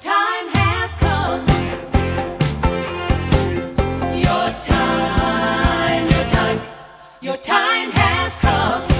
time has come. Your time, your time, your time has come.